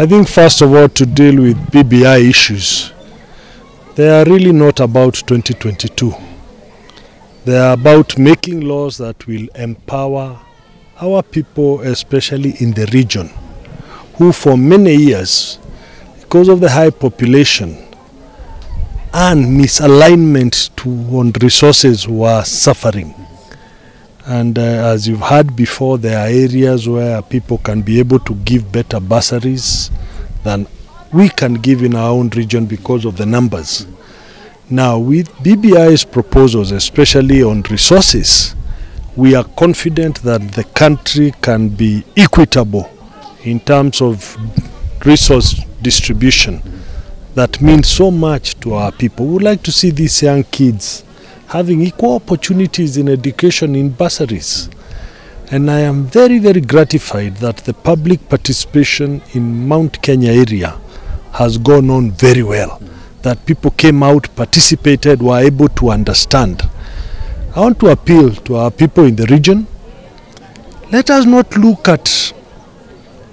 I think first of all to deal with BBI issues, they are really not about 2022. They are about making laws that will empower our people, especially in the region, who for many years, because of the high population and misalignment to on resources, were suffering. And uh, as you've heard before, there are areas where people can be able to give better bursaries than we can give in our own region because of the numbers. Now, with BBI's proposals, especially on resources, we are confident that the country can be equitable in terms of resource distribution. That means so much to our people. We would like to see these young kids having equal opportunities in education in bursaries. And I am very, very gratified that the public participation in Mount Kenya area has gone on very well. That people came out, participated, were able to understand. I want to appeal to our people in the region. Let us not look at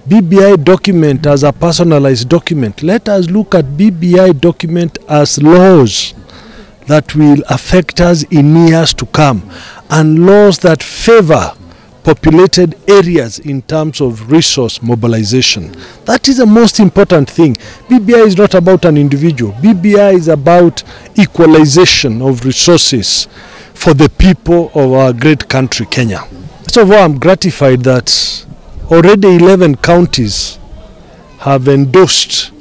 BBI document as a personalized document. Let us look at BBI document as laws that will affect us in years to come and laws that favor populated areas in terms of resource mobilization. That is the most important thing. BBI is not about an individual. BBI is about equalization of resources for the people of our great country, Kenya. All, I'm gratified that already 11 counties have endorsed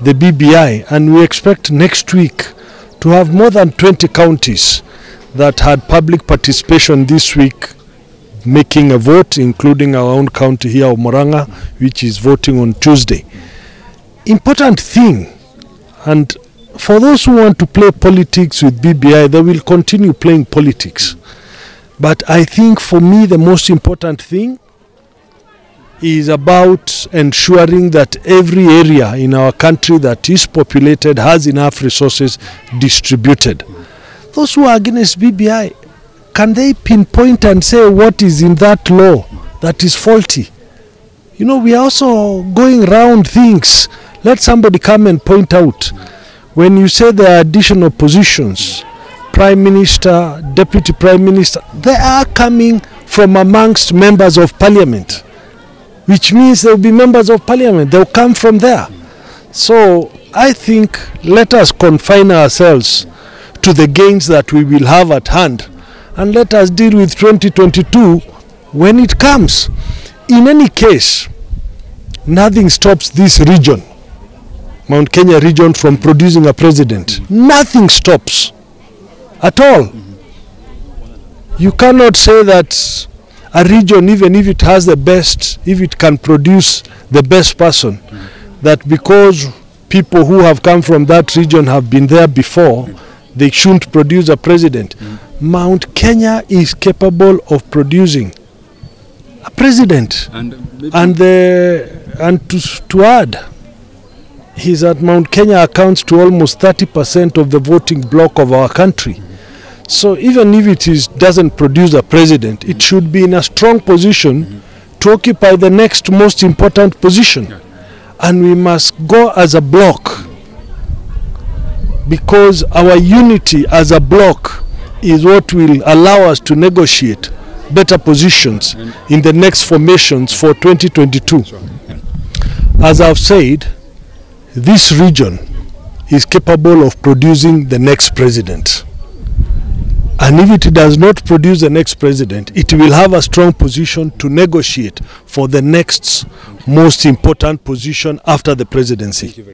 the BBI and we expect next week to have more than 20 counties that had public participation this week making a vote, including our own county here of Murang'a, which is voting on Tuesday. Important thing, and for those who want to play politics with BBI, they will continue playing politics. But I think for me, the most important thing is about ensuring that every area in our country that is populated has enough resources distributed. Those who are against BBI, can they pinpoint and say what is in that law that is faulty? You know, we are also going around things. Let somebody come and point out. When you say there are additional positions, Prime Minister, Deputy Prime Minister, they are coming from amongst members of Parliament which means there will be members of parliament. They'll come from there. So I think let us confine ourselves to the gains that we will have at hand and let us deal with 2022 when it comes. In any case, nothing stops this region, Mount Kenya region, from producing a president. Nothing stops at all. You cannot say that a region, even if it has the best, if it can produce the best person, mm. that because people who have come from that region have been there before, mm. they shouldn't produce a president. Mm. Mount Kenya is capable of producing a president. And, and, the, and to, to add, is that Mount Kenya accounts to almost 30% of the voting bloc of our country. So even if it is, doesn't produce a president, it should be in a strong position to occupy the next most important position. And we must go as a bloc because our unity as a bloc is what will allow us to negotiate better positions in the next formations for 2022. As I've said, this region is capable of producing the next president. And if it does not produce the next president, it will have a strong position to negotiate for the next most important position after the presidency.